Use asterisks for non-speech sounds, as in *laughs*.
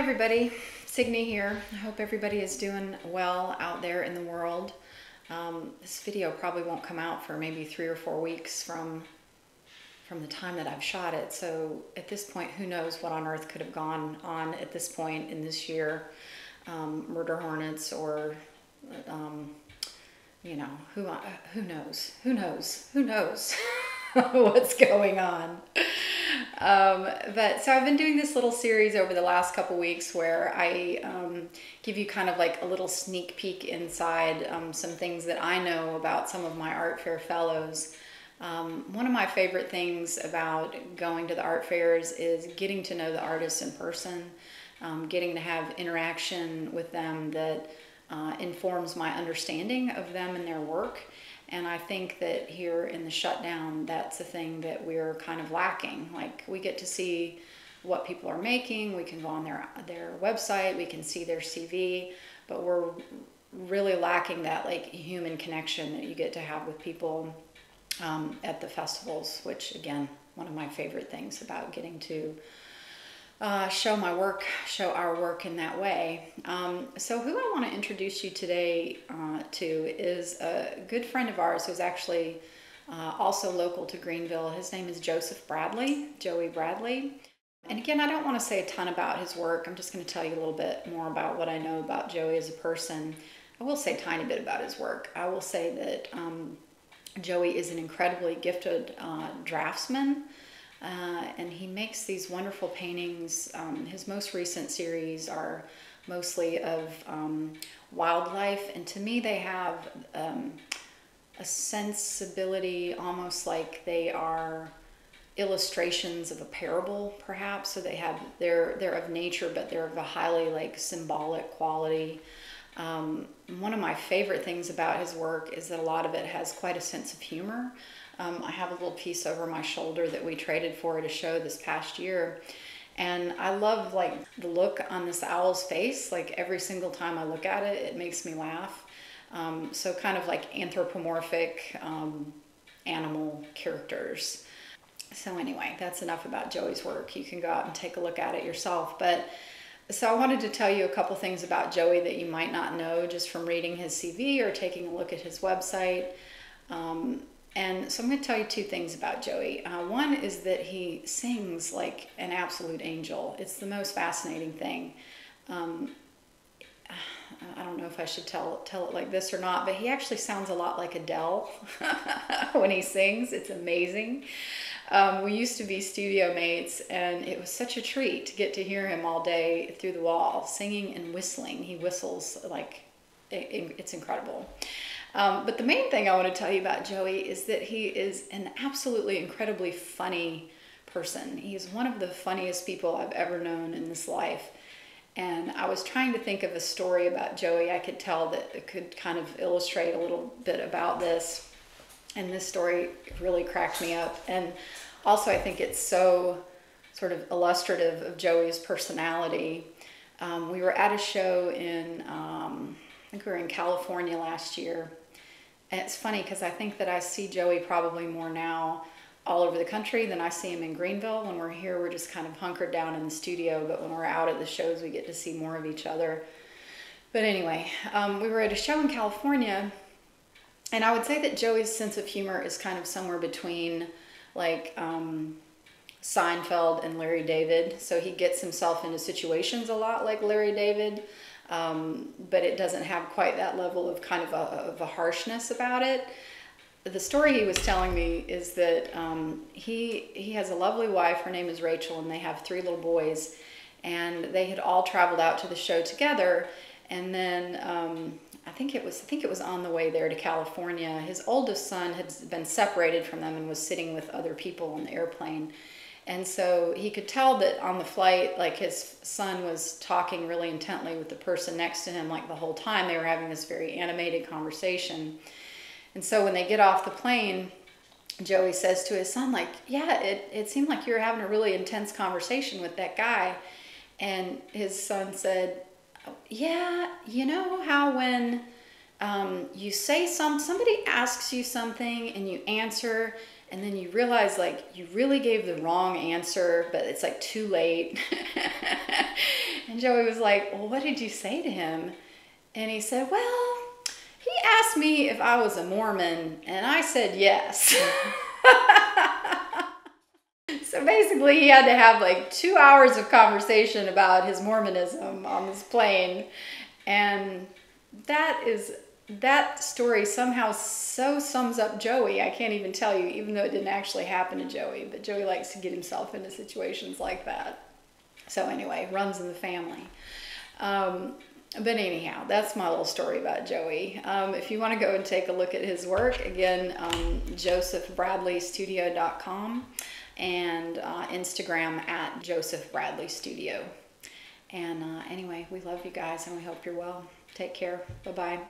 everybody, Signe here. I hope everybody is doing well out there in the world. Um, this video probably won't come out for maybe three or four weeks from from the time that I've shot it. So at this point, who knows what on earth could have gone on at this point in this year. Um, murder hornets or, um, you know, who, who knows? Who knows? Who knows *laughs* what's going on? Um, but so I've been doing this little series over the last couple weeks where I um, give you kind of like a little sneak peek inside um, some things that I know about some of my art fair fellows. Um, one of my favorite things about going to the art fairs is getting to know the artists in person, um, getting to have interaction with them that uh, informs my understanding of them and their work. And I think that here in the shutdown, that's a thing that we're kind of lacking. Like we get to see what people are making, we can go on their their website, we can see their CV, but we're really lacking that like human connection that you get to have with people um, at the festivals, which again, one of my favorite things about getting to uh, show my work, show our work in that way. Um, so, who I want to introduce you today uh, to is a good friend of ours who's actually uh, also local to Greenville. His name is Joseph Bradley, Joey Bradley. And again, I don't want to say a ton about his work. I'm just going to tell you a little bit more about what I know about Joey as a person. I will say a tiny bit about his work. I will say that um, Joey is an incredibly gifted uh, draftsman. Uh, and he makes these wonderful paintings. Um, his most recent series are mostly of um, wildlife, and to me, they have um, a sensibility almost like they are illustrations of a parable, perhaps. So they have they're they're of nature, but they're of a highly like symbolic quality. Um, one of my favorite things about his work is that a lot of it has quite a sense of humor. Um, I have a little piece over my shoulder that we traded for at a show this past year. And I love like the look on this owl's face. Like every single time I look at it, it makes me laugh. Um, so kind of like anthropomorphic um, animal characters. So anyway, that's enough about Joey's work. You can go out and take a look at it yourself. But so I wanted to tell you a couple things about Joey that you might not know just from reading his CV or taking a look at his website. Um, and so I'm going to tell you two things about Joey. Uh, one is that he sings like an absolute angel. It's the most fascinating thing. Um, I don't know if I should tell tell it like this or not, but he actually sounds a lot like Adele *laughs* when he sings. It's amazing. Um, we used to be studio mates, and it was such a treat to get to hear him all day through the wall, singing and whistling. He whistles like it, it's incredible. Um, but the main thing I want to tell you about Joey is that he is an absolutely incredibly funny person. He is one of the funniest people I've ever known in this life. And I was trying to think of a story about Joey I could tell that could kind of illustrate a little bit about this. And this story really cracked me up. And also, I think it's so sort of illustrative of Joey's personality. Um, we were at a show in, um, I think we were in California last year, and it's funny because I think that I see Joey probably more now all over the country than I see him in Greenville. When we're here, we're just kind of hunkered down in the studio, but when we're out at the shows, we get to see more of each other. But anyway, um, we were at a show in California, and I would say that Joey's sense of humor is kind of somewhere between like um, Seinfeld and Larry David. So he gets himself into situations a lot like Larry David um, but it doesn't have quite that level of kind of a, of a harshness about it. The story he was telling me is that um, he he has a lovely wife. Her name is Rachel, and they have three little boys. And they had all traveled out to the show together. And then um, I think it was I think it was on the way there to California. His oldest son had been separated from them and was sitting with other people on the airplane and so he could tell that on the flight, like his son was talking really intently with the person next to him, like the whole time they were having this very animated conversation. And so when they get off the plane, Joey says to his son, like, yeah, it, it seemed like you were having a really intense conversation with that guy. And his son said, yeah, you know how when um, you say some, somebody asks you something and you answer and then you realize like you really gave the wrong answer but it's like too late *laughs* And Joey was like, Well, what did you say to him? And he said, Well, he asked me if I was a Mormon, and I said yes. *laughs* basically, he had to have like two hours of conversation about his Mormonism on this plane. And that is that story somehow so sums up Joey. I can't even tell you, even though it didn't actually happen to Joey, but Joey likes to get himself into situations like that. So, anyway, runs in the family. Um, but anyhow, that's my little story about Joey. Um, if you want to go and take a look at his work, again, um, josephbradleystudio.com and uh, Instagram at Joseph Bradley Studio. And uh, anyway, we love you guys and we hope you're well. Take care. Bye bye.